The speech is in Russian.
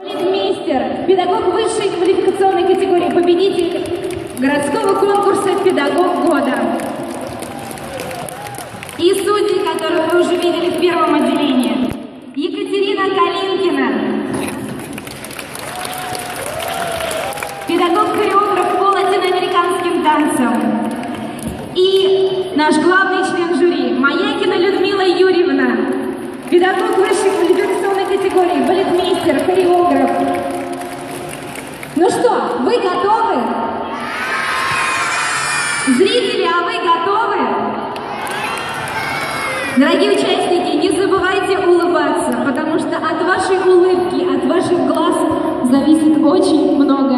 Балетмейстер, педагог высшей квалификационной категории, победитель городского конкурса «Педагог года». И судьи, которых вы уже видели в первом отделении. Екатерина Калинкина. Педагог-хореограф по латиноамериканским танцам. И наш главный член жюри Маякина Людмила Юрьевна. Педагог высшей квалификационной категории, Ну что, вы готовы? Зрители, а вы готовы? Дорогие участники, не забывайте улыбаться, потому что от вашей улыбки, от ваших глаз зависит очень многое. Но